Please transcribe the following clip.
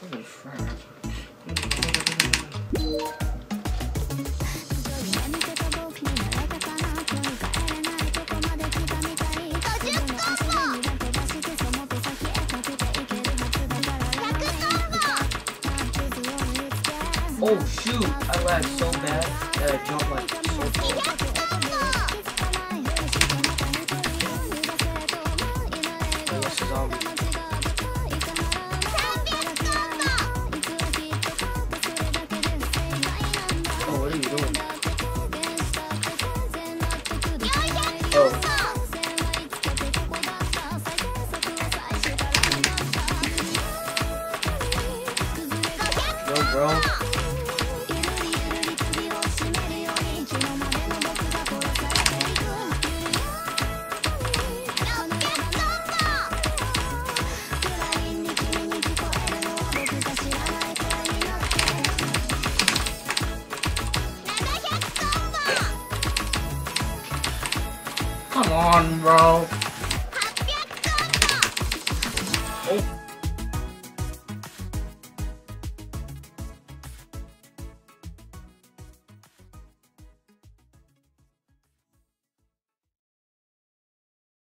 Oh shoot! I lagged so bad that I jumped like so far. Bro. Come on, bro.